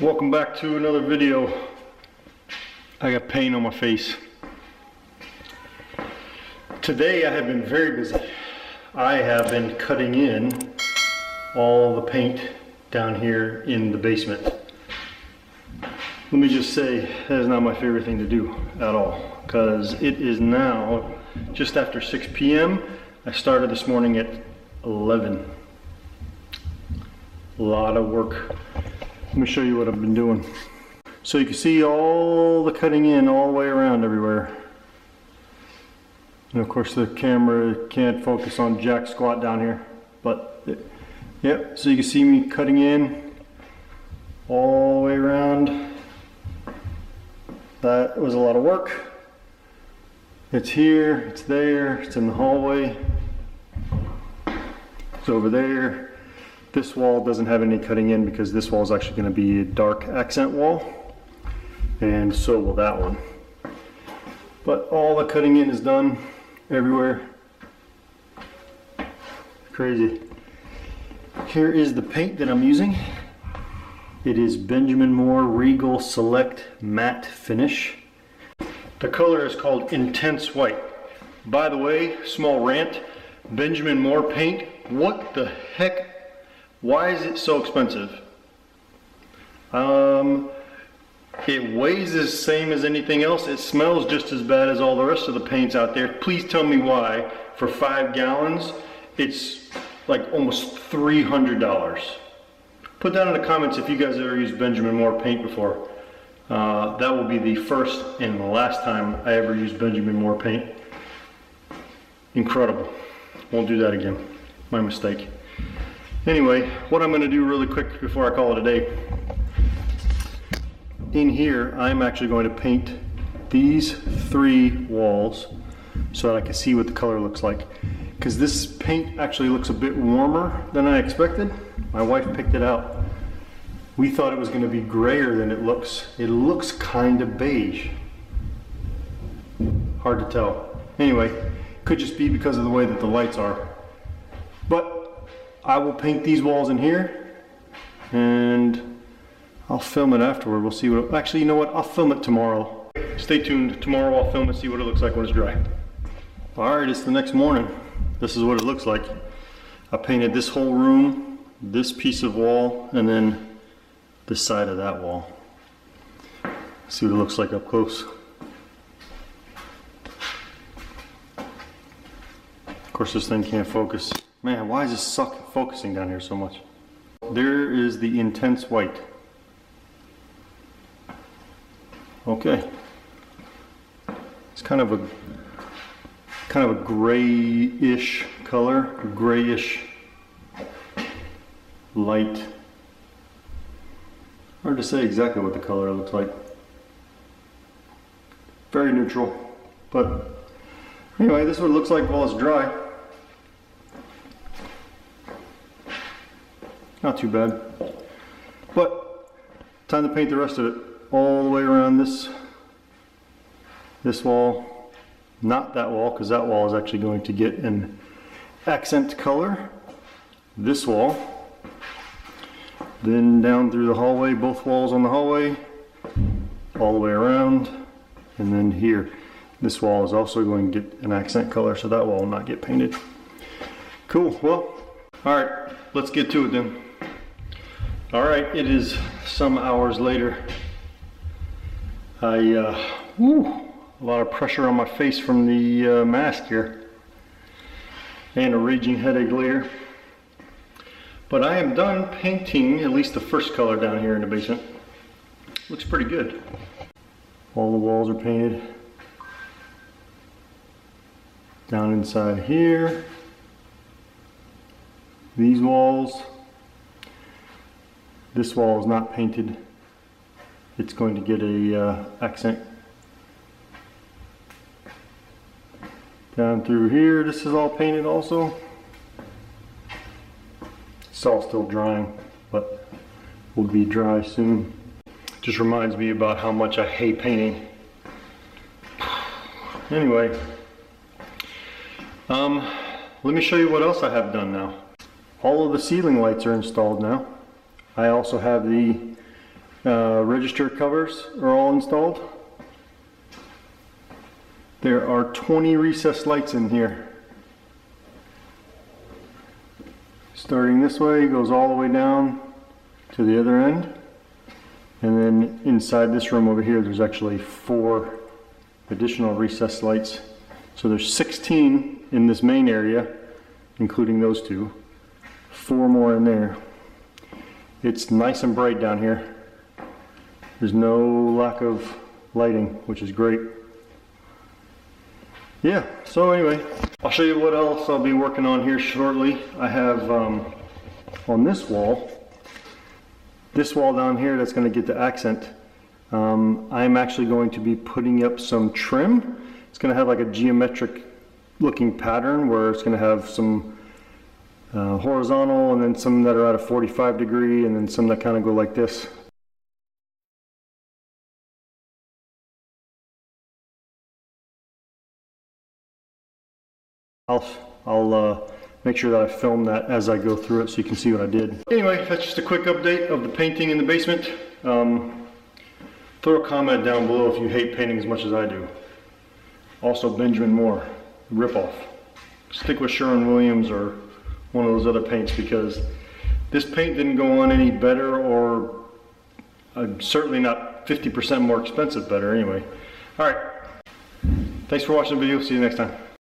Welcome back to another video. I got paint on my face. Today I have been very busy. I have been cutting in all the paint down here in the basement. Let me just say, that is not my favorite thing to do at all, because it is now just after 6 p.m. I started this morning at 11. A lot of work. Let me show you what I've been doing. So you can see all the cutting in all the way around everywhere. And of course the camera can't focus on jack squat down here, but it, yep, so you can see me cutting in all the way around. That was a lot of work. It's here, it's there, it's in the hallway. It's over there. This wall doesn't have any cutting in because this wall is actually going to be a dark accent wall. And so will that one. But all the cutting in is done everywhere. Crazy. Here is the paint that I'm using. It is Benjamin Moore Regal Select Matte Finish. The color is called Intense White. By the way, small rant, Benjamin Moore paint, what the heck? Why is it so expensive? Um, it weighs the same as anything else. It smells just as bad as all the rest of the paints out there. Please tell me why, for five gallons, it's like almost $300. Put down in the comments if you guys ever used Benjamin Moore paint before. Uh, that will be the first and the last time I ever used Benjamin Moore paint. Incredible. Won't do that again. My mistake. Anyway, what I'm going to do really quick before I call it a day. In here, I'm actually going to paint these three walls so that I can see what the color looks like. Because this paint actually looks a bit warmer than I expected. My wife picked it out. We thought it was going to be grayer than it looks. It looks kind of beige. Hard to tell. Anyway, could just be because of the way that the lights are. But I will paint these walls in here and I'll film it afterward. We'll see what, actually, you know what? I'll film it tomorrow. Stay tuned. Tomorrow I'll film it, see what it looks like when it's dry. All right, it's the next morning. This is what it looks like. I painted this whole room, this piece of wall, and then the side of that wall. See what it looks like up close. Of course, this thing can't focus. Man, why is this suck focusing down here so much? There is the intense white. Okay. It's kind of a kind of a grayish color, grayish light. Hard to say exactly what the color looks like. Very neutral, but anyway, this is what it looks like while it's dry. Not too bad. But time to paint the rest of it all the way around this this wall. Not that wall, because that wall is actually going to get an accent color. This wall. Then down through the hallway, both walls on the hallway, all the way around. And then here, this wall is also going to get an accent color, so that wall will not get painted. Cool, well, all right, let's get to it then. All right, it is some hours later. I, uh, whew, a lot of pressure on my face from the uh, mask here. And a raging headache later. But I am done painting at least the first color down here in the basement. Looks pretty good. All the walls are painted. Down inside here. These walls. This wall is not painted. It's going to get a uh, accent. Down through here, this is all painted also. It's all still drying, but will be dry soon. Just reminds me about how much I hate painting. Anyway, um, let me show you what else I have done now. All of the ceiling lights are installed now. I also have the Uh, register covers are all installed. There are 20 recessed lights in here. Starting this way, goes all the way down to the other end. And then inside this room over here, there's actually four additional recessed lights. So there's 16 in this main area, including those two. Four more in there. It's nice and bright down here. There's no lack of lighting, which is great. Yeah, so anyway, I'll show you what else I'll be working on here shortly. I have um, on this wall, this wall down here that's going to get the accent. Um, I'm actually going to be putting up some trim. It's going to have like a geometric looking pattern where it's going to have some uh, horizontal and then some that are at a 45 degree and then some that kind of go like this. I'll, I'll uh, make sure that I film that as I go through it so you can see what I did. Anyway, that's just a quick update of the painting in the basement. Um, throw a comment down below if you hate painting as much as I do. Also, Benjamin Moore, ripoff. Stick with Sherwin-Williams or one of those other paints because this paint didn't go on any better or uh, certainly not 50% more expensive better anyway. All right. Thanks for watching the video. See you next time.